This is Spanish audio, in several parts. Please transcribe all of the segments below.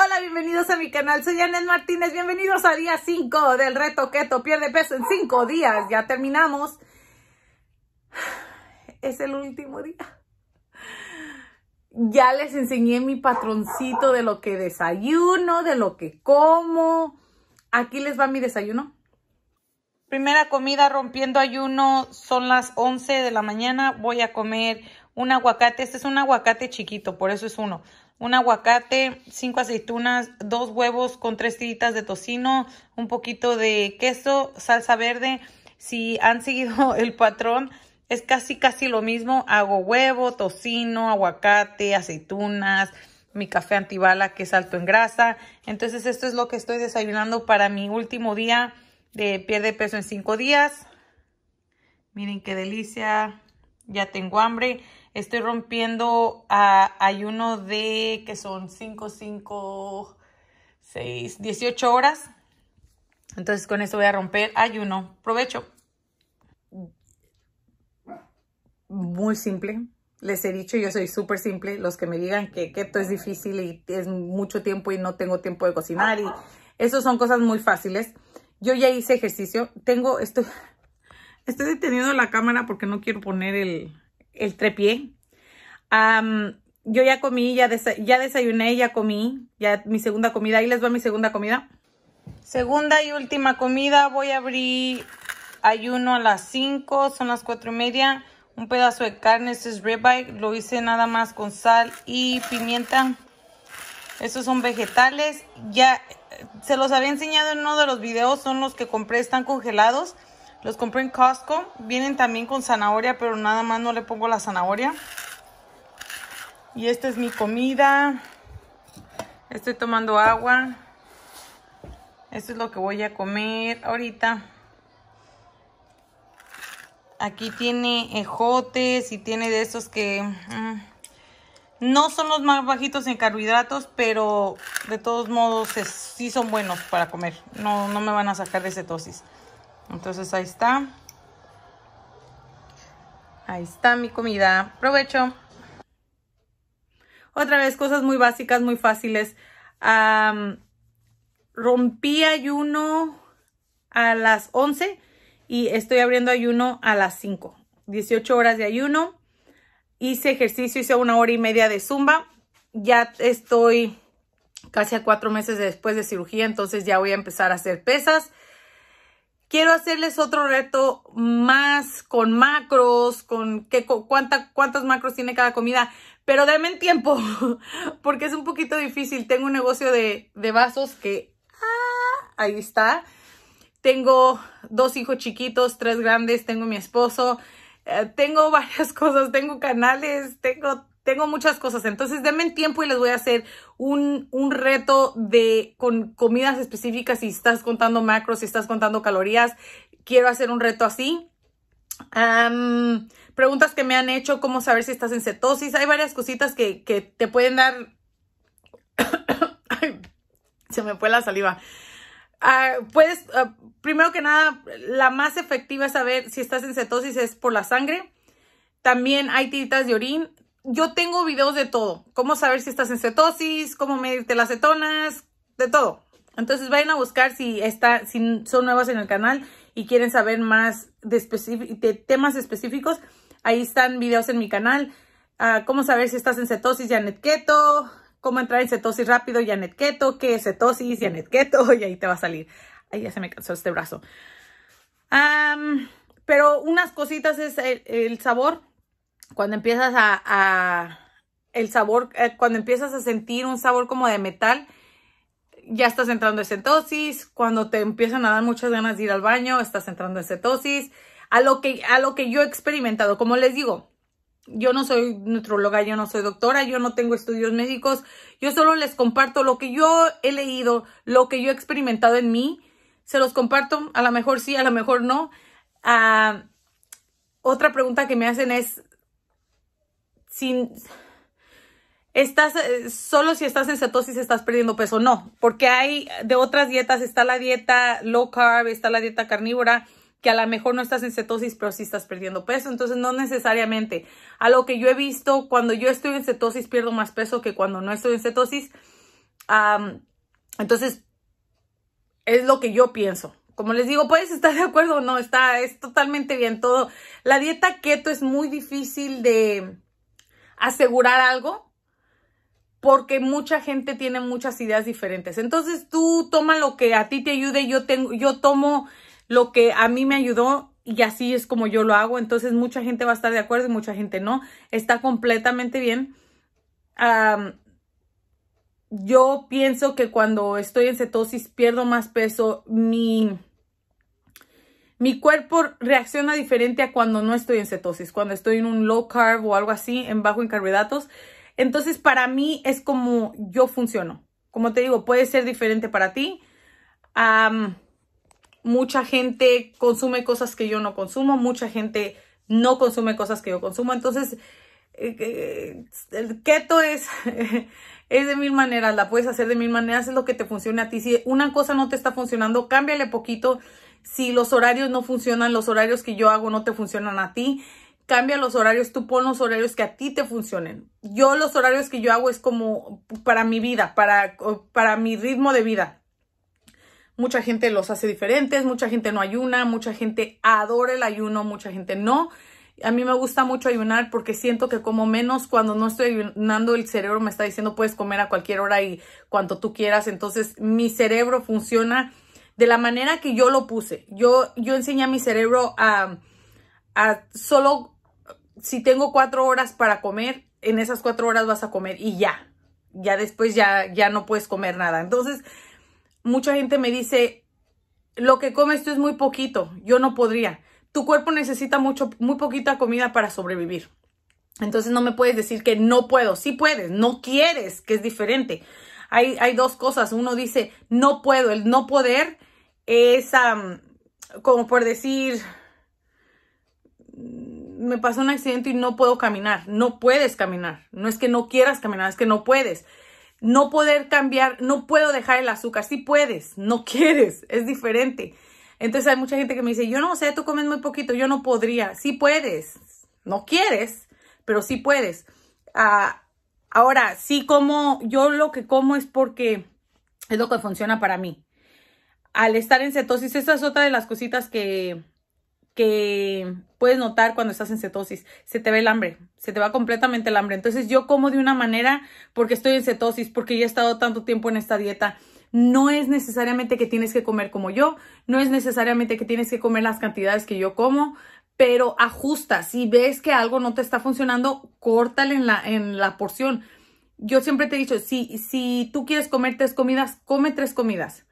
Hola, bienvenidos a mi canal. Soy Anet Martínez. Bienvenidos a día 5 del reto Keto. Pierde peso en 5 días. Ya terminamos. Es el último día. Ya les enseñé mi patroncito de lo que desayuno, de lo que como. Aquí les va mi desayuno. Primera comida rompiendo ayuno son las 11 de la mañana. Voy a comer un aguacate. Este es un aguacate chiquito, por eso es uno un aguacate, cinco aceitunas, dos huevos con tres tiritas de tocino, un poquito de queso, salsa verde. Si han seguido el patrón, es casi casi lo mismo. Hago huevo, tocino, aguacate, aceitunas, mi café antibala que es alto en grasa. Entonces esto es lo que estoy desayunando para mi último día de pierde peso en cinco días. Miren qué delicia. Ya tengo hambre. Estoy rompiendo a ayuno de que son 5, 5, 6, 18 horas. Entonces con esto voy a romper ayuno. Provecho. Muy simple. Les he dicho, yo soy súper simple. Los que me digan que esto es difícil y es mucho tiempo y no tengo tiempo de cocinar. Y eso son cosas muy fáciles. Yo ya hice ejercicio. Tengo, esto, estoy deteniendo la cámara porque no quiero poner el, el trepié. yo ya comí, ya, desayuné, ya comí, ya mi segunda comida. Ahí les va mi segunda comida. Segunda y última comida. Voy a abrir ayuno a las 5, son las 4 y media. Un pedazo de carne, este es ribeye. Lo hice nada más con sal y pimienta. Estos son vegetales. Ya se los había enseñado en uno de los videos. Son los que compré, están congelados. Los compré en Costco. Vienen también con zanahoria, pero nada más no le pongo la zanahoria. Y esta es mi comida. Estoy tomando agua. Esto es lo que voy a comer ahorita. Aquí tiene ejotes y tiene de esos que... Mm, no son los más bajitos en carbohidratos, pero de todos modos sí son buenos para comer. No, no me van a sacar de cetosis. Entonces ahí está. Ahí está mi comida. Provecho. Otra vez, cosas muy básicas, muy fáciles. rompí ayuno a las 11 y estoy abriendo ayuno a las 5. 18 horas de ayuno. Hice ejercicio, hice una hora y media de zumba. Ya estoy casi a cuatro meses después de cirugía, entonces ya voy a empezar a hacer pesas. Quiero hacerles otro reto más con macros, con qué, cuánta, cuántos macros tiene cada comida, pero denme tiempo porque es un poquito difícil. Tengo un negocio de, vasos que, ah, ahí está. Tengo dos hijos chiquitos, tres grandes, tengo mi esposo, eh, tengo varias cosas, tengo canales, tengo tengo muchas cosas. Entonces, denme tiempo y les voy a hacer un, reto de con comidas específicas. Si estás contando macros, si estás contando calorías, quiero hacer un reto así. preguntas que me han hecho, cómo saber si estás en cetosis. Hay varias cositas que, te pueden dar... se me fue la saliva. Ah, puedes, ah, primero que nada, la más efectiva es saber si estás en cetosis es por la sangre. También hay tiritas de orín yo tengo videos de todo. Cómo saber si estás en cetosis, cómo medirte las cetonas, de todo. Entonces vayan a buscar si, está, si son nuevas en el canal y quieren saber más de, temas específicos. Ahí están videos en mi canal. Uh, cómo saber si estás en cetosis, Janet Keto. Cómo entrar en cetosis rápido, Janet Keto. ¿Qué es cetosis, Janet Keto? Y ahí te va a salir. Ahí ya se me cansó este brazo. pero unas cositas es el sabor cuando empiezas a, el sabor, eh, cuando empiezas a sentir un sabor como de metal, ya estás entrando en cetosis. Cuando te empiezan a dar muchas ganas de ir al baño, estás entrando en cetosis. A lo que, a lo que yo he experimentado, como les digo, yo no soy nutróloga, yo no soy doctora, yo no tengo estudios médicos, yo solo les comparto lo que yo he leído, lo que yo he experimentado en mí, se los comparto, a lo mejor sí, a lo mejor no. Ah, otra pregunta que me hacen es, sin estás eh, solo si estás en cetosis estás perdiendo peso, no, porque hay de otras dietas, está la dieta low carb, está la dieta carnívora, que a lo mejor no estás en cetosis, pero sí estás perdiendo peso, entonces no necesariamente. A lo que yo he visto, cuando yo estoy en cetosis pierdo más peso que cuando no estoy en cetosis. entonces, es lo que yo pienso. Como les digo, puedes estar de acuerdo o no, está, es totalmente bien todo. La dieta keto es muy difícil de asegurar algo porque mucha gente tiene muchas ideas diferentes. Entonces tú toma lo que a ti te ayude, yo tengo, yo tomo lo que a mí me ayudó y así es como yo lo hago. Entonces mucha gente va a estar de acuerdo y mucha gente no. Está completamente bien. yo pienso que cuando estoy en cetosis pierdo más peso. Mi, mi cuerpo reacciona diferente a cuando no estoy en cetosis. Cuando estoy en un low carb o algo así, en bajo en carbohidratos. Entonces para mí es como yo funciono. Como te digo, puede ser diferente para ti mucha gente consume cosas que yo no consumo, mucha gente no consume cosas que yo consumo. Entonces, eh, eh, el keto es, es de mil maneras, la puedes hacer de mil maneras, es lo que te funcione a ti. Si una cosa no te está funcionando, cámbiale poquito. Si los horarios no funcionan, los horarios que yo hago no te funcionan a ti, cambia los horarios, tú pon los horarios que a ti te funcionen. Yo los horarios que yo hago es como para mi vida, para, para mi ritmo de vida. Mucha gente los hace diferentes, mucha gente no ayuna, mucha gente adora el ayuno, mucha gente no. A mí me gusta mucho ayunar porque siento que como menos cuando no estoy ayunando el cerebro me está diciendo puedes comer a cualquier hora y cuanto tú quieras. Entonces mi cerebro funciona de la manera que yo lo puse. Yo, yo enseñé a mi cerebro a, a solo si tengo cuatro horas para comer, en esas cuatro horas vas a comer y ya. Ya después ya, ya no puedes comer nada. Entonces mucha gente me dice, lo que comes tú es muy poquito, yo no podría. Tu cuerpo necesita mucho, muy poquita comida para sobrevivir. Entonces no me puedes decir que no puedo. Sí puedes, no quieres, que es diferente. Hay, hay dos cosas. Uno dice, no puedo. El no poder es como por decir, me pasó un accidente y no puedo caminar. No puedes caminar. No es que no quieras caminar, es que no puedes no poder cambiar, no puedo dejar el azúcar. Sí puedes, no quieres, es diferente. Entonces hay mucha gente que me dice, yo no sé, tú comes muy poquito, yo no podría. Sí puedes, no quieres, pero sí puedes. Ah, ahora, sí como, yo lo que como es porque es lo que funciona para mí. Al estar en cetosis, esta es otra de las cositas que, que puedes notar cuando estás en cetosis. Se te ve el hambre, se te va completamente el hambre. Entonces yo como de una manera porque estoy en cetosis, porque ya he estado tanto tiempo en esta dieta. No es necesariamente que tienes que comer como yo, no es necesariamente que tienes que comer las cantidades que yo como, pero ajusta. Si ves que algo no te está funcionando, córtale en la, en la porción. Yo siempre te he dicho, si, si tú quieres comer tres comidas, come tres comidas.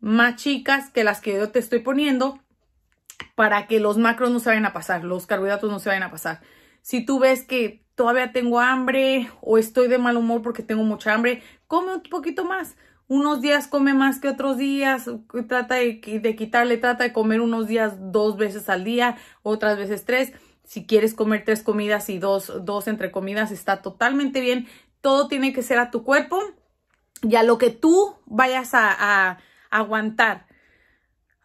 Más chicas que las que yo te estoy poniendo, para que los macros no se vayan a pasar, los carbohidratos no se vayan a pasar. Si tú ves que todavía tengo hambre o estoy de mal humor porque tengo mucha hambre, come un poquito más. Unos días come más que otros días, trata de, quitarle, trata de comer unos días dos veces al día, otras veces tres. Si quieres comer tres comidas y dos, dos entre comidas, está totalmente bien. Todo tiene que ser a tu cuerpo y a lo que tú vayas a aguantar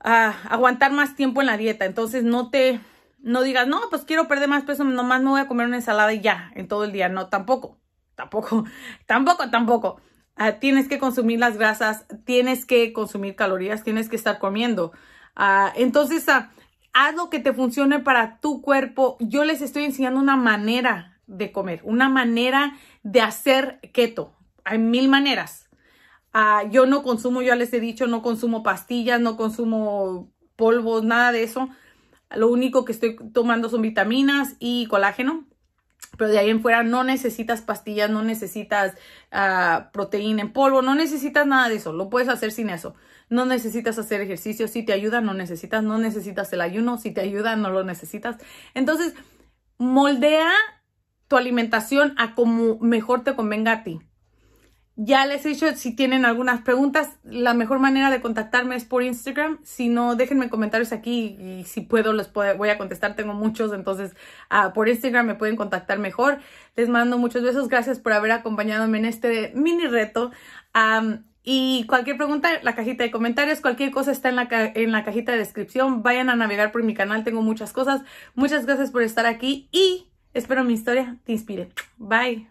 aguantar más tiempo en la dieta. Entonces no te, no digas, no, pues quiero perder más peso, nomás me voy a comer una ensalada y ya, en todo el día. No, tampoco, tampoco, tampoco, tampoco. Ah, tienes que consumir las grasas, tienes que consumir calorías, tienes que estar comiendo. Uh, entonces, uh, haz lo que te funcione para tu cuerpo. Yo les estoy enseñando una manera de comer, una manera de hacer keto. Hay mil maneras. Ah, yo no consumo, ya les he dicho, no consumo pastillas, no consumo polvos, nada de eso. Lo único que estoy tomando son vitaminas y colágeno. Pero de ahí en fuera no necesitas pastillas, no necesitas uh, proteína en polvo, no necesitas nada de eso. Lo puedes hacer sin eso. No necesitas hacer ejercicio. Si te ayuda, no necesitas. No necesitas el ayuno. Si te ayuda, no lo necesitas. Entonces, moldea tu alimentación a como mejor te convenga a ti. Ya les he dicho, si tienen algunas preguntas, la mejor manera de contactarme es por Instagram. Si no, déjenme comentarios aquí y si puedo les voy a contestar. Tengo muchos, entonces uh, por Instagram me pueden contactar mejor. Les mando muchos besos. Gracias por haber acompañado en este mini reto. Y cualquier pregunta, la cajita de comentarios, cualquier cosa está en la, en la cajita de descripción. Vayan a navegar por mi canal, tengo muchas cosas. Muchas gracias por estar aquí y espero mi historia te inspire. Bye.